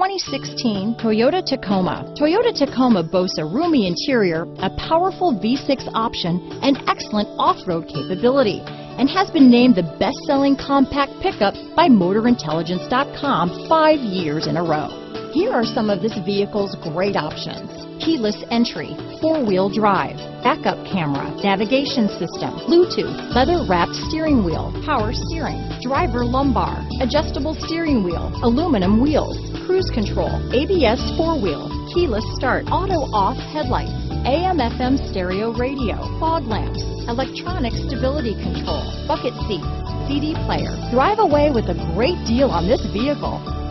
2016 Toyota Tacoma. Toyota Tacoma boasts a roomy interior, a powerful V6 option, and excellent off-road capability, and has been named the best-selling compact pickup by MotorIntelligence.com five years in a row. Here are some of this vehicle's great options. Keyless entry, four-wheel drive, backup camera, navigation system, Bluetooth, leather-wrapped steering wheel, power steering, driver lumbar, adjustable steering wheel, aluminum wheels, cruise control, ABS four-wheel, keyless start, auto-off headlights, AM-FM stereo radio, fog lamps, electronic stability control, bucket seats, CD player. Drive away with a great deal on this vehicle.